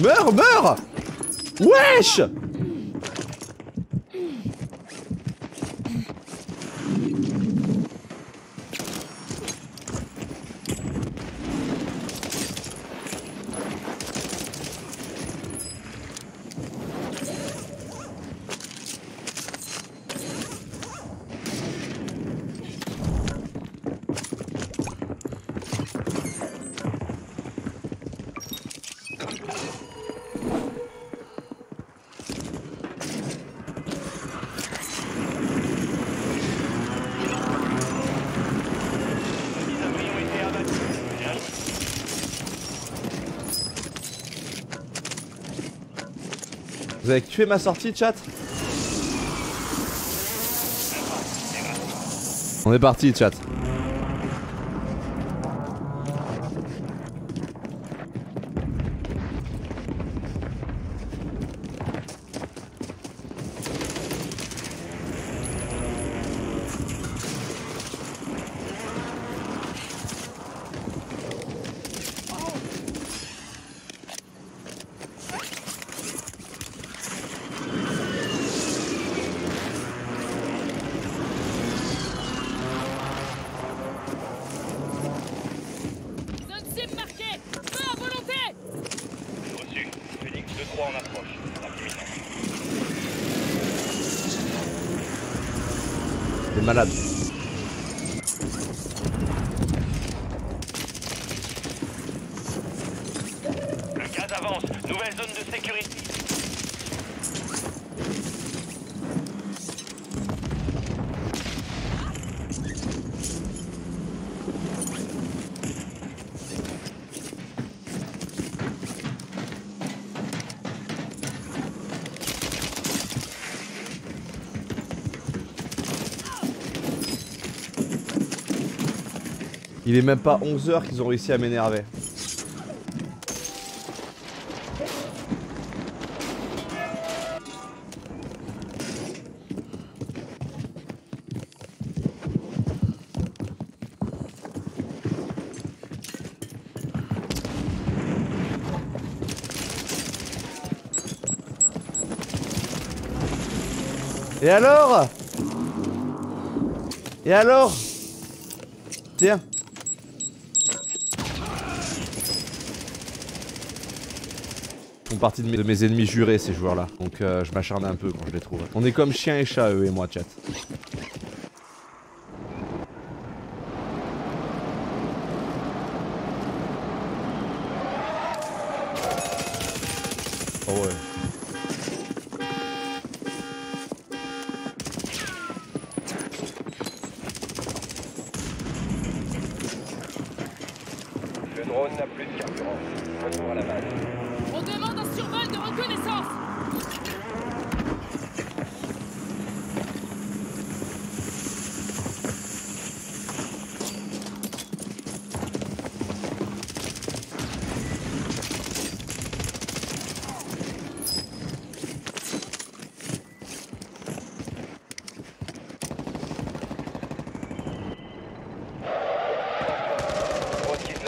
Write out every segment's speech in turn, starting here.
Meurs, meurs! Wesh Vous avez tué ma sortie, chat On est parti, chat. barato. Il est même pas 11h qu'ils ont réussi à m'énerver. Et alors? Et alors? Tiens. Ils font partie de mes, de mes ennemis jurés ces joueurs là. Donc euh, je m'acharne un peu quand je les trouve. On est comme chien et chat eux et moi chat. Oh ouais.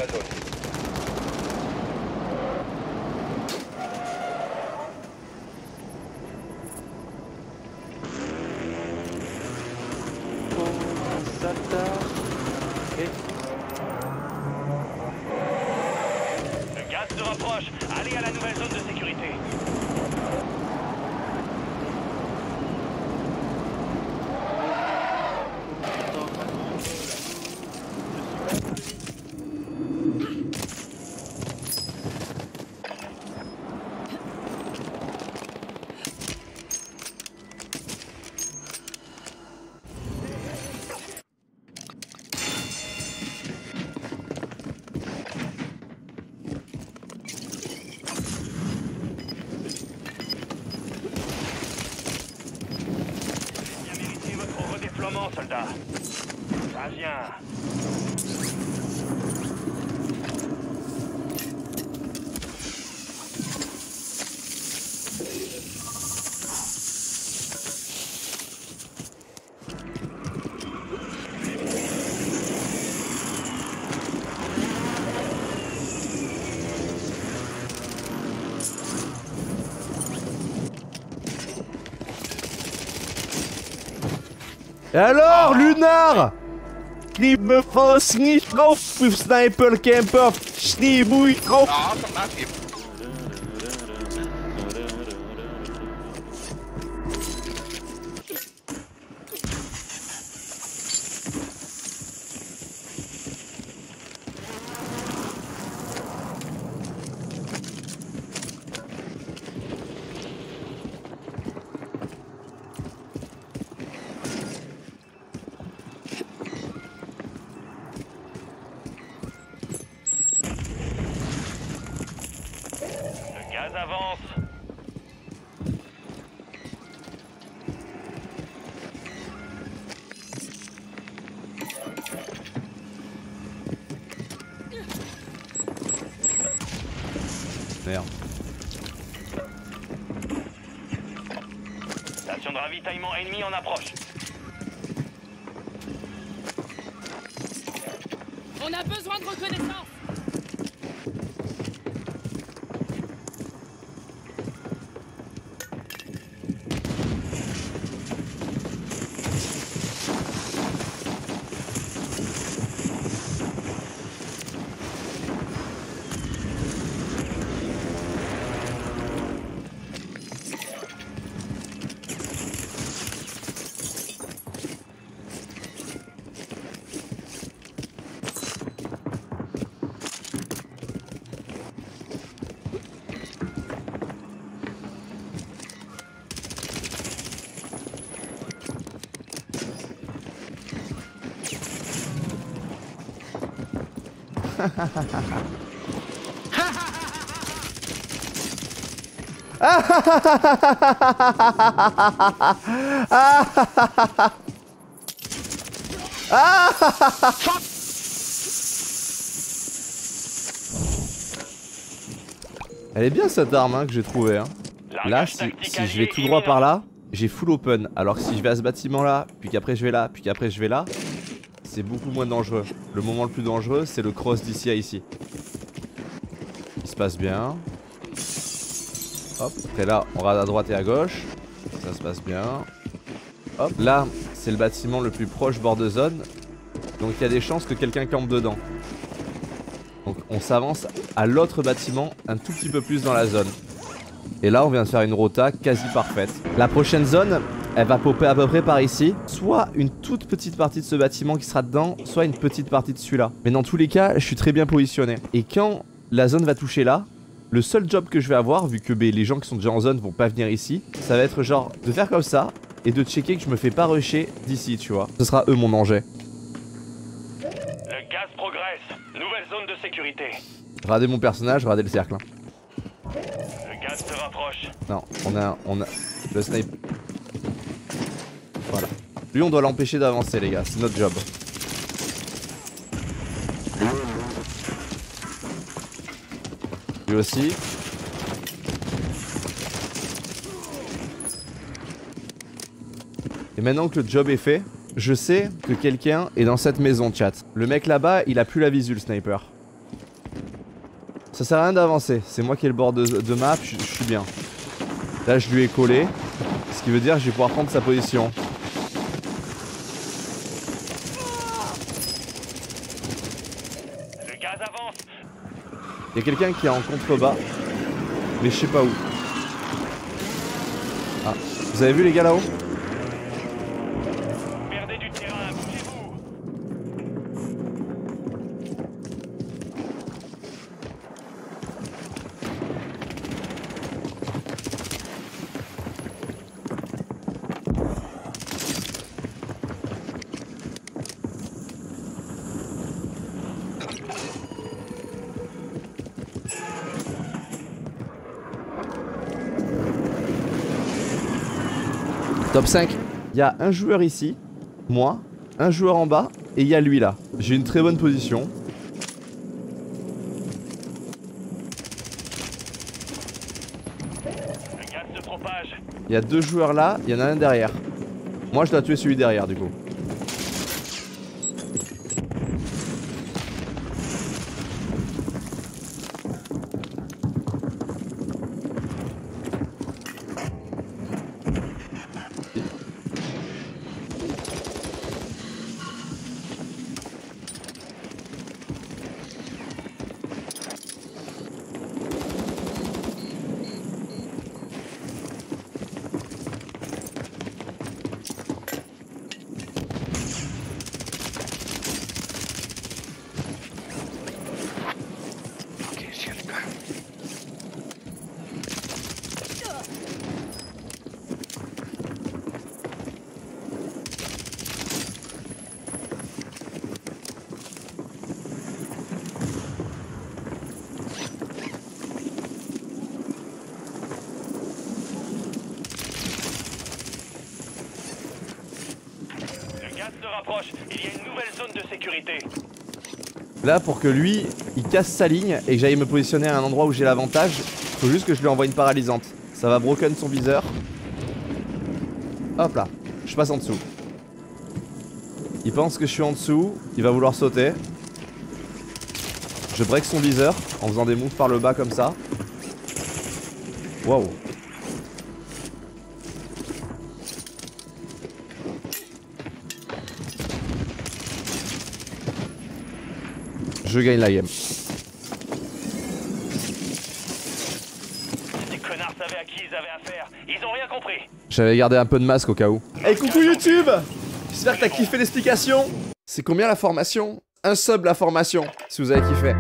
migratoria. Redéploiement, soldat. Ça vient. Et alors, Lunar? Van sniefkop, sniper camper, snieboeikop. Ah, Station de ravitaillement ennemi en approche. On a besoin de reconnaissance Elle est bien cette arme hein, que j'ai trouvée. Hein. Là, si, si je vais tout droit imminent. par là, j'ai full open. Alors que si je vais à ce bâtiment là, puis qu'après je vais là, puis qu'après je vais là, c'est beaucoup moins dangereux. Le moment le plus dangereux, c'est le cross d'ici à ici. Il se passe bien. Hop, après là, on rate à droite et à gauche. Ça se passe bien. Hop, là, c'est le bâtiment le plus proche bord de zone. Donc il y a des chances que quelqu'un campe dedans. Donc on s'avance à l'autre bâtiment un tout petit peu plus dans la zone. Et là on vient de faire une rota quasi parfaite. La prochaine zone, elle va popper à peu près par ici. Soit une toute petite partie de ce bâtiment qui sera dedans, soit une petite partie de celui-là. Mais dans tous les cas, je suis très bien positionné. Et quand la zone va toucher là, le seul job que je vais avoir, vu que ben, les gens qui sont déjà en zone vont pas venir ici, ça va être genre de faire comme ça et de checker que je me fais pas rusher d'ici, tu vois. Ce sera eux mon danger. Le gaz progresse. Nouvelle zone de sécurité. Radez mon personnage, radez le cercle. hein. Le gaz se rapproche. Non, on a, on a le snipe. Lui, on doit l'empêcher d'avancer, les gars. C'est notre job. Lui aussi. Et maintenant que le job est fait, je sais que quelqu'un est dans cette maison, chat. Le mec là-bas, il a plus la visu, le sniper. Ça sert à rien d'avancer. C'est moi qui ai le bord de, map, je suis bien. Là, je lui ai collé. Ce qui veut dire que je vais pouvoir prendre sa position. Le gaz avance. Il y a quelqu'un qui est en contrebas. Mais je sais pas où. Ah, vous avez vu les gars là-haut? Top 5. Il y a un joueur ici, moi, un joueur en bas, et il y a lui là. J'ai une très bonne position. Il y a deux joueurs là, il y en a un derrière. Moi, je dois tuer celui derrière du coup. rapproche. Il y a une nouvelle zone de Là, pour que lui, il casse sa ligne et que j'aille me positionner à un endroit où j'ai l'avantage, faut juste que je lui envoie une paralysante. Ça va broken son viseur. Hop là, je passe en dessous. Il pense que je suis en dessous, il va vouloir sauter. Je break son viseur en faisant des moves par le bas comme ça. Waouh. Je gagne la game. Ces connards savaient à qui ils avaient affaire. Ils ont rien compris. J'avais gardé un peu de masque au cas où. Hey coucou YouTube J'espère que t'as kiffé l'explication C'est combien la formation? Un sub la formation, si vous avez kiffé.